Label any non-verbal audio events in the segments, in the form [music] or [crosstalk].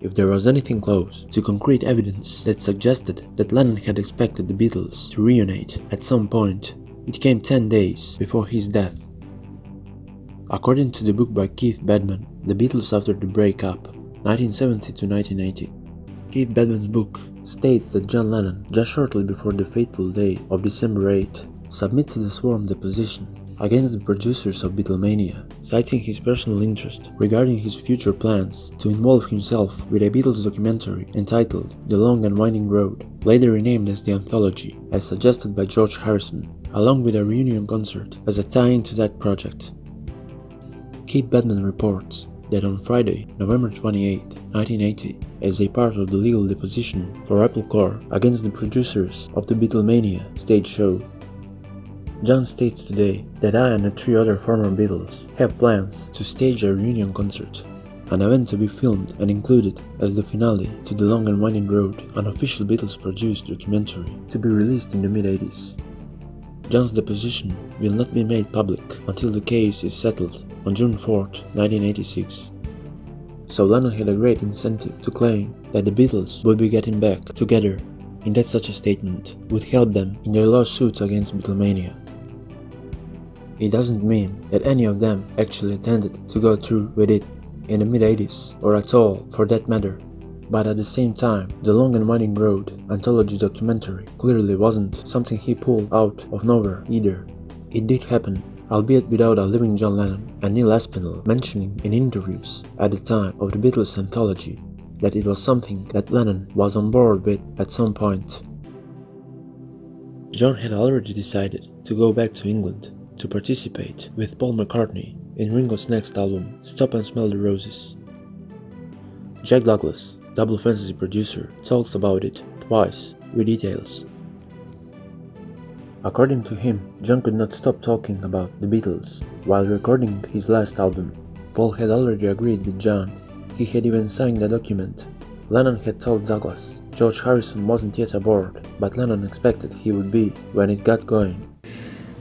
if there was anything close to concrete evidence that suggested that Lennon had expected the Beatles to reunite at some point, it came 10 days before his death. According to the book by Keith Badman, The Beatles After the Breakup, 1970 to 1980, Keith Badman's book states that John Lennon, just shortly before the fateful day of December 8, submitted a sworn deposition against the producers of Beatlemania, citing his personal interest regarding his future plans to involve himself with a Beatles documentary entitled The Long and Winding Road, later renamed as The Anthology, as suggested by George Harrison, along with a reunion concert as a tie-in to that project. Kate Badman reports that on Friday, November 28, 1980, as a part of the legal deposition for Apple Corps against the producers of the Beatlemania stage show, John states today that I and the three other former Beatles have plans to stage a reunion concert, an event to be filmed and included as the finale to The Long and Winding Road, an official Beatles produced documentary to be released in the mid 80s. John's deposition will not be made public until the case is settled on June 4, 1986. So Lennon had a great incentive to claim that the Beatles would be getting back together and that such a statement would help them in their lawsuits against Beatlemania. It doesn't mean that any of them actually intended to go through with it in the mid 80s, or at all for that matter. But at the same time, the Long and Winding Road anthology documentary clearly wasn't something he pulled out of nowhere either. It did happen, albeit without a living John Lennon and Neil Aspinall mentioning in interviews at the time of the Beatles anthology that it was something that Lennon was on board with at some point. John had already decided to go back to England to participate with Paul McCartney in Ringo's next album, Stop and Smell the Roses. Jack Douglas, Double Fantasy producer, talks about it twice with details. According to him, John could not stop talking about the Beatles while recording his last album. Paul had already agreed with John. He had even signed the document. Lennon had told Douglas George Harrison wasn't yet aboard, but Lennon expected he would be when it got going.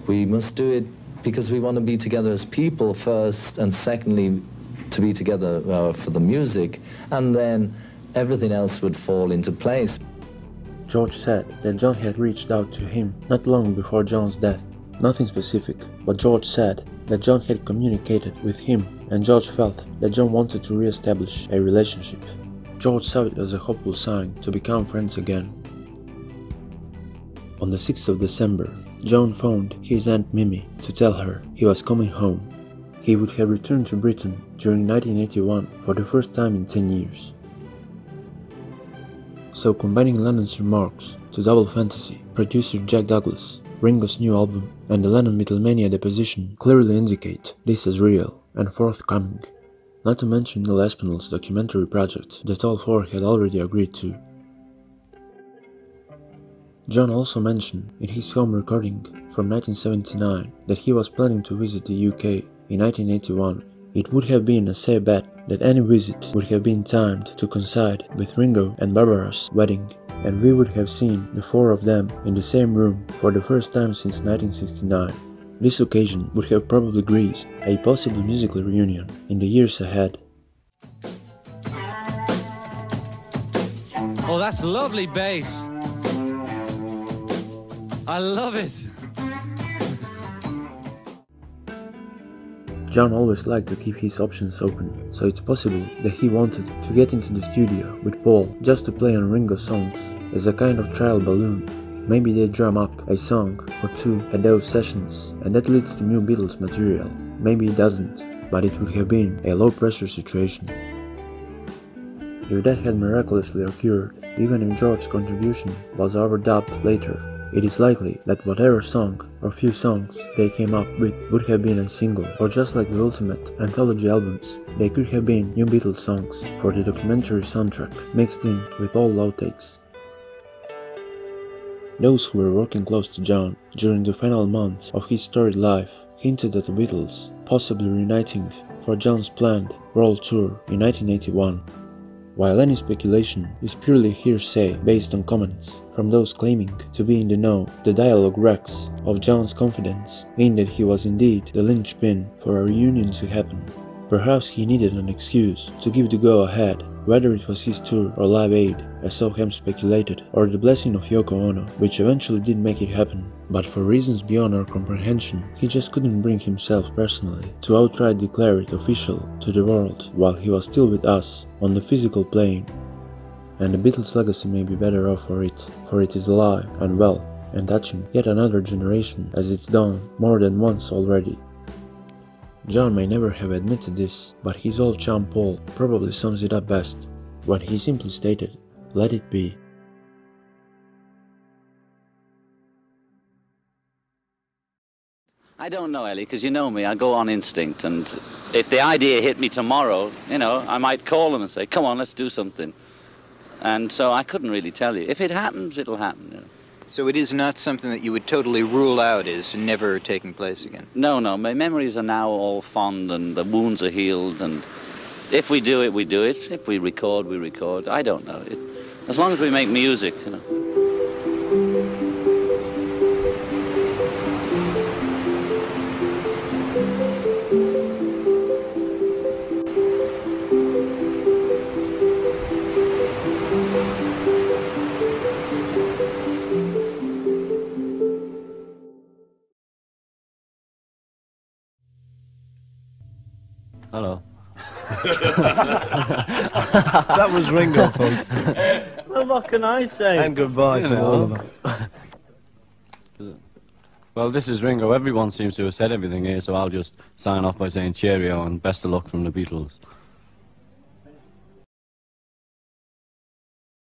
We must do it because we want to be together as people first, and secondly, to be together uh, for the music, and then everything else would fall into place. George said that John had reached out to him not long before John's death. Nothing specific, but George said that John had communicated with him and George felt that John wanted to re-establish a relationship. George saw it as a hopeful sign to become friends again. On the 6th of December, John phoned his Aunt Mimi to tell her he was coming home. He would have returned to Britain during 1981 for the first time in 10 years. So combining Lennon's remarks to Double Fantasy, producer Jack Douglas, Ringo's new album, and the Lennon Beatlemania deposition clearly indicate this is real and forthcoming. Not to mention Neil Aspinall's documentary project that all four had already agreed to. John also mentioned in his home recording from 1979 that he was planning to visit the UK in 1981. It would have been a safe bet that any visit would have been timed to coincide with Ringo and Barbara's wedding, and we would have seen the four of them in the same room for the first time since 1969. This occasion would have probably greased a possible musical reunion in the years ahead. Oh, that's lovely bass. I love it. John always liked to keep his options open, so it's possible that he wanted to get into the studio with Paul just to play on Ringo songs as a kind of trial balloon. Maybe they drum up a song or two at those sessions, and that leads to new Beatles material. Maybe it doesn't, but it would have been a low pressure situation. If that had miraculously occurred, even if George's contribution was overdubbed later, it is likely that whatever song or few songs they came up with would have been a single, or just like the ultimate anthology albums, they could have been new Beatles songs for the documentary soundtrack, mixed in with all outtakes. Those who were working close to John during the final months of his storied life hinted at the Beatles possibly reuniting for John's planned world tour in 1981. While any speculation is purely hearsay based on comments from those claiming to be in the know, the dialogue reeks of John's confidence in that he was indeed the linchpin for a reunion to happen. Perhaps he needed an excuse to give the go ahead whether it was his tour or Live Aid, as Soham speculated, or the blessing of Yoko Ono, which eventually did make it happen. But for reasons beyond our comprehension, he just couldn't bring himself personally to outright declare it official to the world while he was still with us on the physical plane. And the Beatles' legacy may be better off for it, for it is alive and well and touching yet another generation as it's done more than once already. John may never have admitted this, but his old chum Paul probably sums it up best when he simply stated, Let it be. I don't know, Ellie, because you know me. I go on instinct, and if the idea hit me tomorrow, you know, I might call them and say, "Come on, let's do something." And so I couldn't really tell you. If it happens, it'll happen. You know. So it is not something that you would totally rule out as never taking place again. No, no. My memories are now all fond, and the wounds are healed. And if we do it, we do it. If we record, we record. I don't know. It, as long as we make music, you know. Hello. [laughs] That was Ringo, folks. Well, what can I say? And goodbye You all of know. us. [laughs] Well, this is Ringo. Everyone seems to have said everything here, so I'll just sign off by saying cheerio and best of luck from the Beatles.